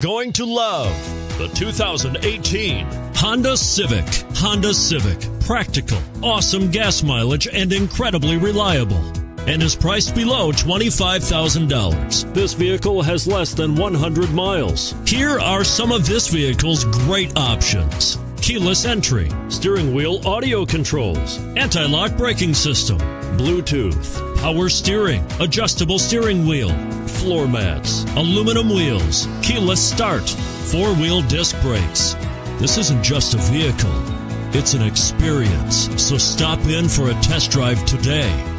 going to love the 2018 Honda Civic. Honda Civic. Practical, awesome gas mileage, and incredibly reliable. And is priced below $25,000. This vehicle has less than 100 miles. Here are some of this vehicle's great options keyless entry, steering wheel audio controls, anti lock braking system, Bluetooth, power steering, adjustable steering wheel floor mats, aluminum wheels, keyless start, four wheel disc brakes. This isn't just a vehicle, it's an experience. So stop in for a test drive today.